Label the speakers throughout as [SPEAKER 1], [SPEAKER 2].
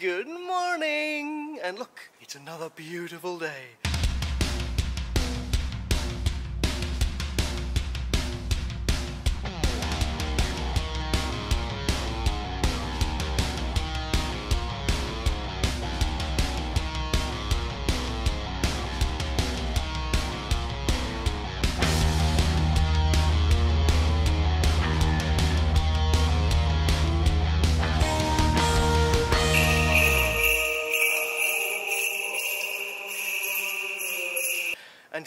[SPEAKER 1] Good morning! And look, it's another beautiful day.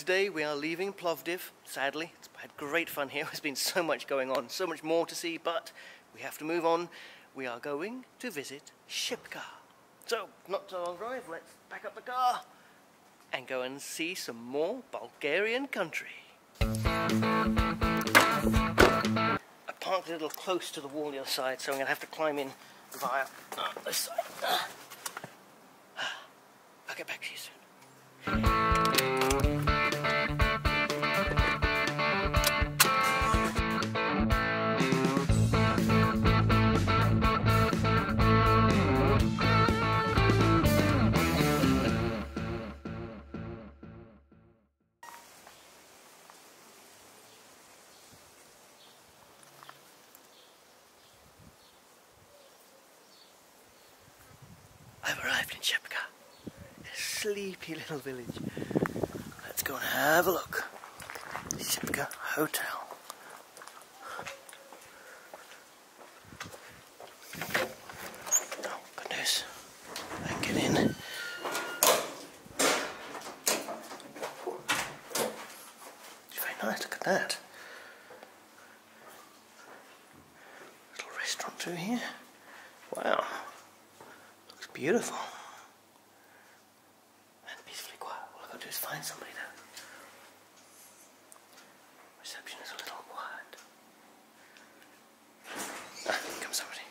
[SPEAKER 1] Today we are leaving Plovdiv, sadly. It's had great fun here. There's been so much going on, so much more to see, but we have to move on. We are going to visit Shipka. So, not to long drive, let's pack up the car and go and see some more Bulgarian country. I parked a little close to the wall the other side, so I'm going to have to climb in via this side. I'll get back to you soon. I've arrived in Shipka, a sleepy little village. Let's go and have a look. Shipka Hotel. Oh, goodness. I get in. It's very nice, look at that. Little restaurant through here. Wow Looks beautiful. And peacefully quiet. All I've got to do is find somebody now. Reception is a little quiet. Ah, here comes somebody.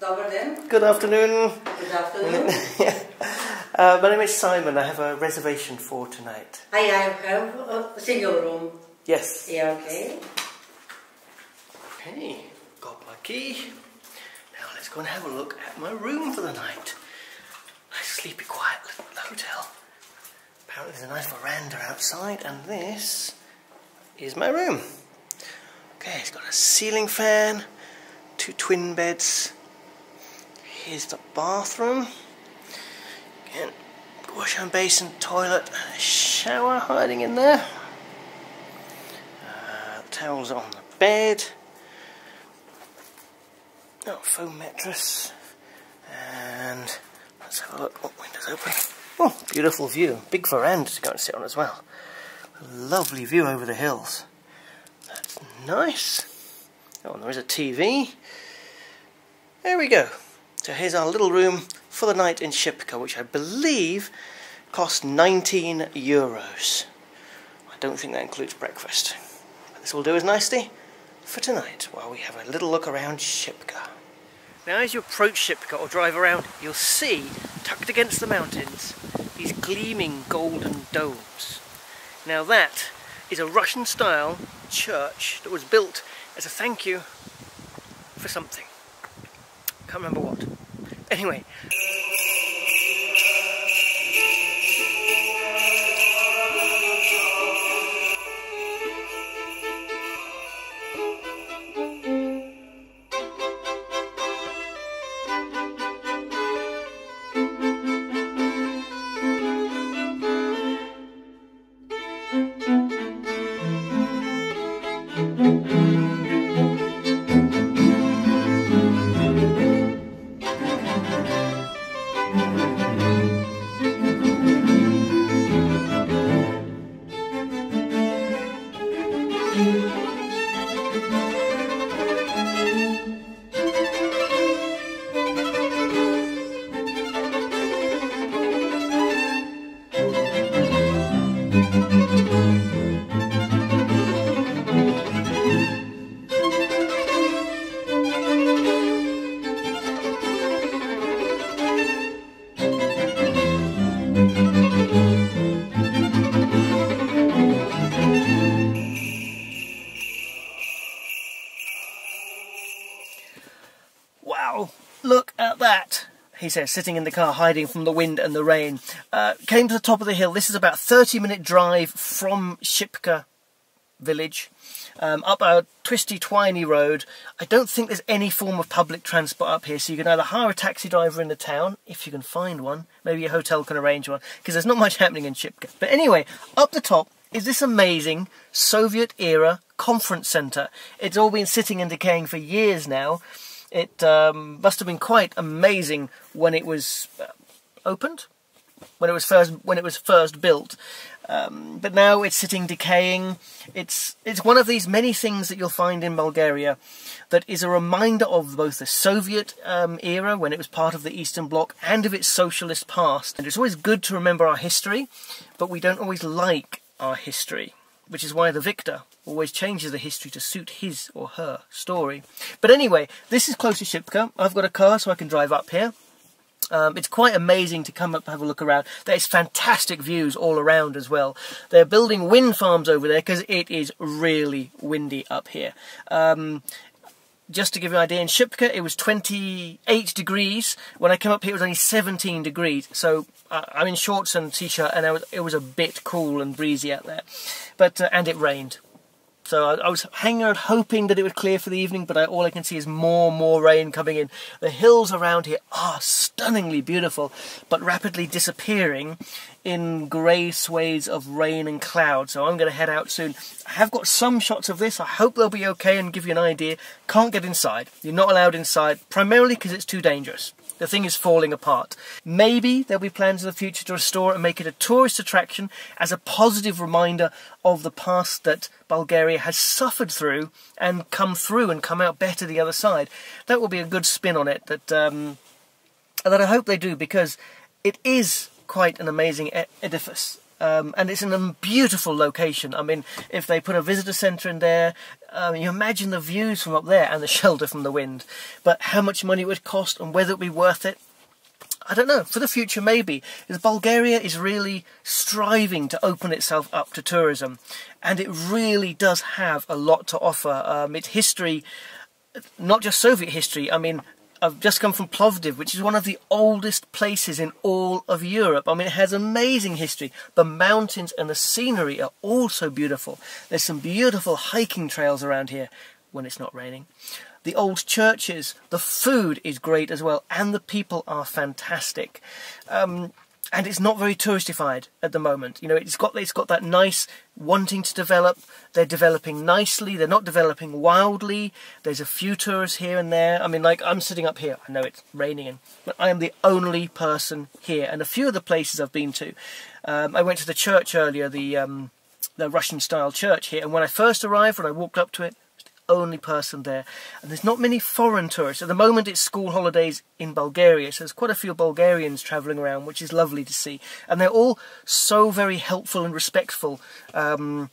[SPEAKER 2] Добър ден.
[SPEAKER 1] Good afternoon.
[SPEAKER 2] Good afternoon.
[SPEAKER 1] uh, my name is Simon. I have a reservation for tonight.
[SPEAKER 2] I have a single room.
[SPEAKER 1] Yes.
[SPEAKER 2] Yeah, okay.
[SPEAKER 1] Okay, got my key. Let's go and have a look at my room for the night. Nice sleepy, quiet little hotel. Apparently there's a nice veranda outside, and this is my room. Okay, it's got a ceiling fan, two twin beds. Here's the bathroom. Again, wash and basin, toilet, and shower hiding in there. Uh, towels on the bed. Oh, foam mattress. And let's have a look. Oh, windows open. Oh, beautiful view. Big veranda to go and sit on as well. Lovely view over the hills. That's nice. Oh, and there is a TV. There we go. So here's our little room for the night in Shipka, which I believe cost 19 euros. I don't think that includes breakfast. But this will do us nicely for tonight while we have a little look around Shipka. Now as you approach Shipka or drive around, you'll see, tucked against the mountains, these gleaming golden domes. Now that is a Russian style church that was built as a thank you for something. Can't remember what. Anyway, he says, sitting in the car, hiding from the wind and the rain. Uh, came to the top of the hill. This is about 30 minute drive from Shipka village, um, up a twisty, twiny road. I don't think there's any form of public transport up here, so you can either hire a taxi driver in the town, if you can find one. Maybe a hotel can arrange one, because there's not much happening in Shipka. But anyway, up the top is this amazing Soviet era conference centre. It's all been sitting and decaying for years now. It um, must have been quite amazing when it was uh, opened, when it was first when it was first built. Um, but now it's sitting decaying. It's it's one of these many things that you'll find in Bulgaria that is a reminder of both the Soviet um, era when it was part of the Eastern Bloc and of its socialist past. And it's always good to remember our history, but we don't always like our history, which is why the victor always changes the history to suit his or her story. But anyway, this is close to Shipka. I've got a car so I can drive up here. Um, it's quite amazing to come up and have a look around. There's fantastic views all around as well. They're building wind farms over there because it is really windy up here. Um, just to give you an idea, in Shipka it was 28 degrees. When I came up here, it was only 17 degrees. So uh, I'm in shorts and t-shirt, and it was a bit cool and breezy out there. But uh, and it rained. So I, I, was hanging around hoping that it would clear for the evening, but I, all I can see is more and more rain coming in. The hills around here are stunningly beautiful, but rapidly disappearing in grey swathes of rain and cloud. So I'm going to head out soon. I have got some shots of this. I hope they'll be okay and give you an idea. Can't get inside. You're not allowed inside, primarily because it's too dangerous. The thing is falling apart. Maybe there'll be plans in the future to restore and make it a tourist attraction as a positive reminder of the past that Bulgaria has suffered through and come through and come out better the other side. That will be a good spin on it that um, that I hope they do because it is quite an amazing edifice. Um, and it's in a beautiful location. I mean, if they put a visitor centre in there, um, you imagine the views from up there and the shelter from the wind. But how much money it would cost and whether it would be worth it, I don't know. For the future, maybe. Bulgaria is really striving to open itself up to tourism. And it really does have a lot to offer. Um, its history, not just Soviet history, I mean, I've just come from Plovdiv, which is one of the oldest places in all of Europe. I mean, it has amazing history. The mountains and the scenery are also beautiful. There's some beautiful hiking trails around here when it's not raining. The old churches, the food is great as well, and the people are fantastic. Um, and it's not very touristified at the moment. You know, it's got it's got that nice wanting to develop. They're developing nicely. They're not developing wildly. There's a few tourists here and there. I mean, like I'm sitting up here. I know it's raining, and but I am the only person here. And a few of the places I've been to, um, I went to the church earlier, the um, the Russian style church here. And when I first arrived, when I walked up to it, only person there. And there's not many foreign tourists. At the moment it's school holidays in Bulgaria, so there's quite a few Bulgarians travelling around, which is lovely to see. And they're all so very helpful and respectful. Um,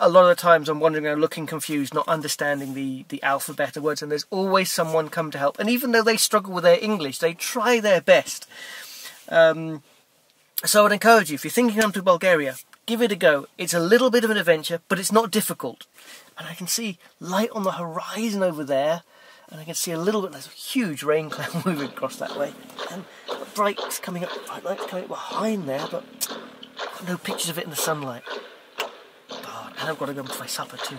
[SPEAKER 1] a lot of the times I'm wandering around looking confused, not understanding the, the alphabet of words, and there's always someone come to help. And even though they struggle with their English, they try their best. Um, so I'd encourage you, if you're thinking of to Bulgaria, give it a go. It's a little bit of an adventure, but it's not difficult and I can see light on the horizon over there, and I can see a little bit, there's a huge rain cloud moving across that way, and bright's coming up, bright lights coming up behind there, but no pictures of it in the sunlight. God, and I've got to go for my supper too.